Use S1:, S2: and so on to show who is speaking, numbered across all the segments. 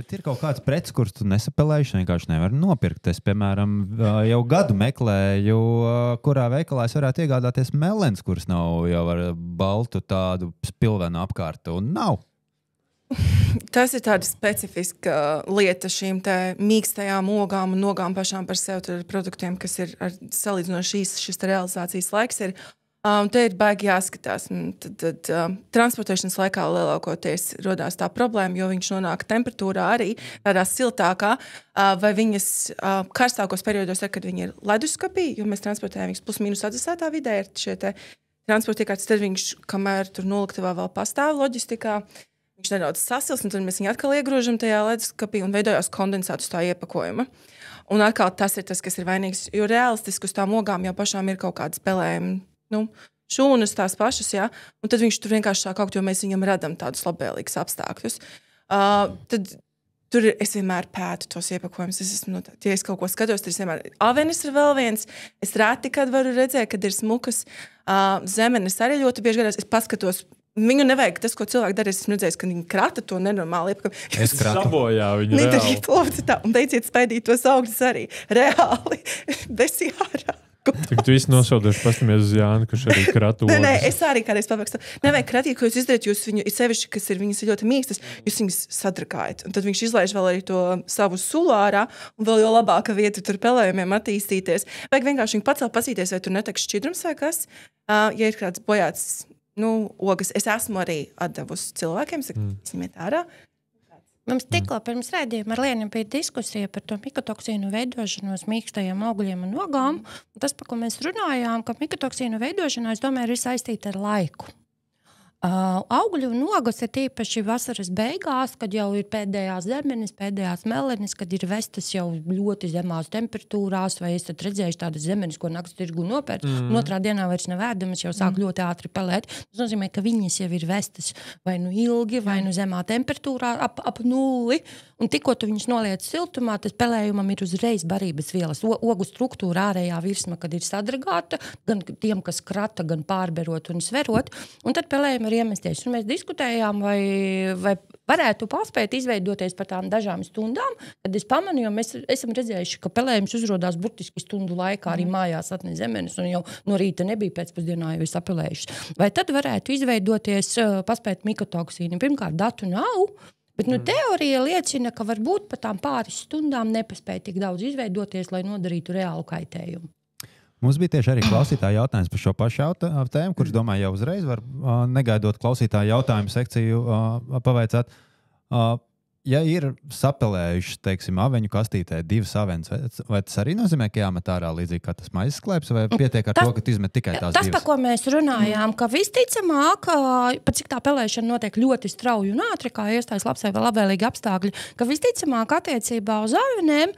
S1: Bet ir kaut kāds preces, kurus tu nesapelējuši, vienkārši nevar nopirkt. Es, piemēram, jau gadu meklēju, kurā veikalā es varētu iegādāties melens, kuras nav jau ar baltu tādu spilvenu apkārtu. Un nav.
S2: Tas ir tāds specifisks lieta šīm mīkstajām ogām un nogām pašām par sevi. Tur ir produktiem, kas ir salīdzinoši īsts šis realizācijas laiks. Ir. Um, te ir baigi jāskatās. Tad, tad um, transportēšanas laikā lielākoties radās tā problēma, jo viņš nonāk temperatūrā arī tādā siltākā, uh, vai viņas uh, karstākos periodos, ir, kad viņi ir leduskapī, jo mēs transportējam viņus plus-minus atzasētā vidē, ir šie transporta iekārtas, tad viņš, kamēr tur noliktavā vēl pastāv loģistikā, viņš nedaudz sasilst, un tad mēs viņu atkal iegrūžam tajā leduskapī un veidojās kondensāts tā iepakojuma. Un atkal tas ir tas, kas ir vainīgs, jo realistiski uz tām ogām jau pašām ir kaut kāda spēlējuma nu, šūnas tās pašas, ja? un tad viņš tur vienkārši sāk augt, jo mēs viņam radām tādus labvēlīgus apstākļus. Uh, tad, Tur es vienmēr pētu tos iepakojumus. Es esmu, nu, ja es kaut ko skatos, tad es vienmēr. Avenis ir vēl viens. Es reti, kad varu redzēt, kad ir smukas. Uh, zemenes arī ļoti bieži gadās. Es paskatos Viņu nevajag tas, ko cilvēki dara. Es redzēju, ka viņi krata to nenormāli.
S3: Es krāpoju viņu.
S2: Viņi tā, un teiciet, spēdīt tos augļus arī reāli. Besijārā.
S3: Tik tu īsti nosaucies, paskaties uz Jānu, kurš arī kratu.
S2: nē, nē, es arī kādreiz pabeigšu. Nevajag kratīt, ko jūs izdarāt. Jūs viņu, ir sevišķi, kas ir viņas ļoti mīkstas, jūs viņus sadrakājat. Un tad viņš izlaiž vēl arī to savu sulārā, un vēl jau labāka vieta tur pelējumiem attīstīties. Vajag vienkārši viņu pacelt, pasīties, vai tur neteks šķidrums vai kas. Uh, ja ir kāds bojāts nu, ogas, es esmu arī devusi cilvēkiem, saka, mm. izņemiet ārā.
S4: Mums tikko pirms rādījuma ar Lienu bija diskusija par to mikotoksīnu veidošanos mīkstajiem augļiem un ogām. Un tas, par ko mēs runājām, ka mikotoksīnu veidošanās tomēr ir saistīta ar laiku. Uh, augļu nogas ir tīpaši vasaras beigās, kad jau ir pēdējās zemenes, pēdējās melenes, kad ir vestas jau ļoti zemās temperatūrās, vai esat redzējuši tādas zemenes, ko naktas tirgu nopērts, mm. un otrā dienā vairs nav ēdamas, jau sāk mm. ļoti ātri pelēt. Tas nozīmē, ka viņas jau ir vestas vai nu ilgi, vai nu zemā temperatūrā, ap, ap nulli. Un tikko tu viņus noliec siltumā, tas pelējumam ir uzreiz barības vielas. O, ogu struktūra ārējā virsma, kad ir sadragāta, gan tiem, kas krata, gan pārberot un sverot. Un tad pelējumi var iemesties. Un mēs diskutējām, vai, vai varētu paspēt izveidoties par tām dažām stundām. Tad es pamanīju, jo mēs esam redzējuši, ka pelējums uzrādās burtiski stundu laikā arī mhm. mājās atnes zemenes, un jau no rīta nebija pēcpusdienā jau apelējuši. Vai tad varētu izveidoties, paspēt mikotoksīnu? Pirmkārt, datu nav. Bet nu, mm. teorija liecina, ka varbūt pat tām pāris stundām nepaspēja tik daudz izveidoties, lai nodarītu reālu kaitējumu.
S1: Mums bija tieši arī klausītāja jautājums par šo pašu tēmu, kurš, domāju, jau uzreiz var negaidot klausītāju jautājumu sekciju pavaicāt. Ja ir sapelējuši, teiksim, aveņu kastītē divas aveņas, vai, tas arī nozīmē, ka jāmet ārā līdzīgi kā tas maizes klēps, vai pietiek ar tas, to, ka izmet tikai tās
S4: tas,
S1: divas?
S4: Tas, par ko mēs runājām, ka visticamāk, pat cik tā pelēšana notiek ļoti strauji un ātri, kā iestājas labvēlīgi apstākļi, ka visticamāk attiecībā uz avenēm.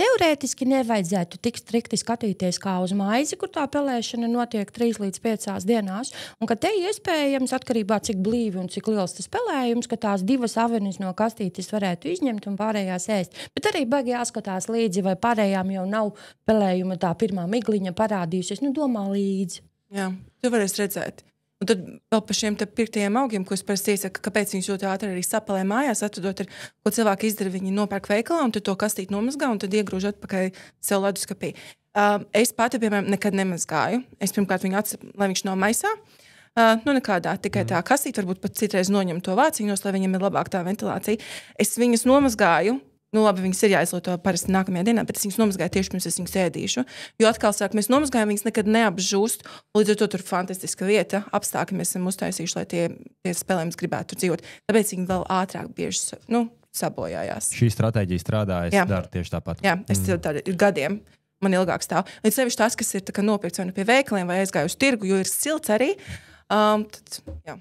S4: Teorētiski nevajadzētu tik strikti skatīties kā uz maizi, kur tā pelēšana notiek 3 līdz 5 dienās. Un ka te iespējams, atkarībā no cik blīvi un cik liels tas pelējums, ka tās divas avenes no kastītes varētu izņemt un pārējās ēst. Bet arī baigi jāskatās līdzi, vai pārējām jau nav pelējuma tā pirmā migliņa parādījusies. Nu, domā līdzi.
S2: Jā, tu varēsi redzēt. Un tad vēl par šiem piektajiem augiem, ko es parasti iesaku, kāpēc viņi ļoti ātri arī sapalē mājās, atvedot, ir, ko cilvēki izdara. Viņi nopērk veikalā un to kastīt nomazgā un tad iegrūž atpakaļ sev leduskapī. Uh, es pati, piemēram, nekad nemazgāju. Es pirmkārt viņu atsevišķi, lai viņš nav maisā. Uh, nu, nekādā tikai tā kastīte, varbūt pat citreiz noņem to vāciņos, lai viņam ir labāka tā ventilācija. Es viņus nomazgāju, Nu, labi, viņas ir jāizlieto parasti nākamajā dienā, bet es viņas nomazgāju tieši pirms es viņas ēdīšu. Jo atkal, sāk, mēs nomazgājam, viņas nekad neapžūst. Līdz ar to tur ir fantastiska vieta, apstākļi mēs esam uztaisījuši, lai tie, tie spēlējumi gribētu dzīvot. Tāpēc viņi vēl ātrāk bieži nu, sabojājās.
S1: Šī stratēģija strādājas, dara tieši tāpat.
S2: Jā, es mm. tādu ir gadiem. Man ilgāk stāv. Līdz sevišķi tas, kas ir nopirkts vai nu pie veikaliem, vai aizgājuši uz tirgu, jo ir silts arī. Um, tad, jā.